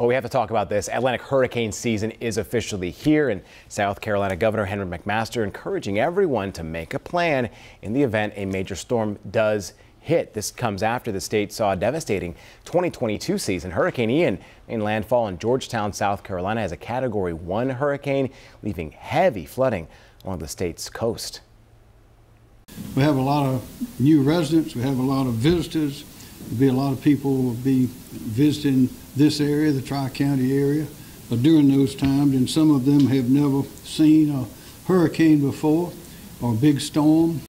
Well, we have to talk about this. Atlantic hurricane season is officially here, and South Carolina Governor Henry McMaster encouraging everyone to make a plan in the event a major storm does hit. This comes after the state saw a devastating 2022 season. Hurricane Ian made landfall in Georgetown, South Carolina as a Category 1 hurricane, leaving heavy flooding along the state's coast. We have a lot of new residents. We have a lot of visitors. Be a lot of people will be visiting this area, the Tri-County area, uh, during those times, and some of them have never seen a hurricane before or a big storm.